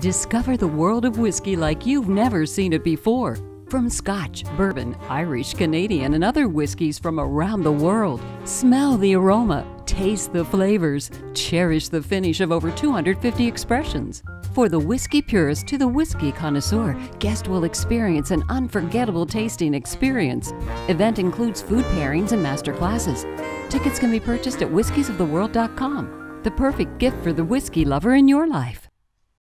Discover the world of whiskey like you've never seen it before. From Scotch, bourbon, Irish, Canadian, and other whiskeys from around the world. Smell the aroma, taste the flavors, cherish the finish of over 250 expressions. For the whiskey purist to the whiskey connoisseur, guest will experience an unforgettable tasting experience. Event includes food pairings and master classes. Tickets can be purchased at whiskiesoftheworld.com. The perfect gift for the whiskey lover in your life.